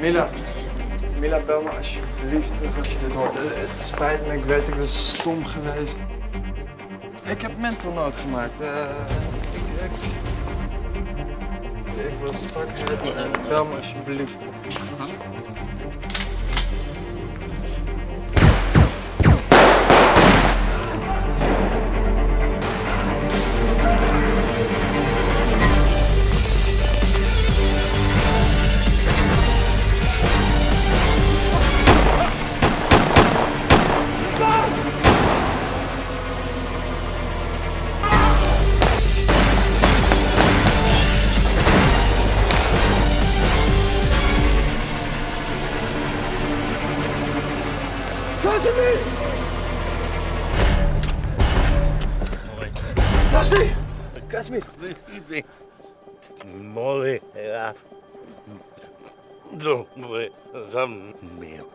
Mila. Mila, bel me alsjeblieft als je dit hoort. Het, het spijt me, ik weet, ik was stom geweest. Ik heb mental note gemaakt. eh, ik, ik, ik was en bel me alsjeblieft. Passez me Passez Catch me! Molly, yeah. Don't worry, some meal.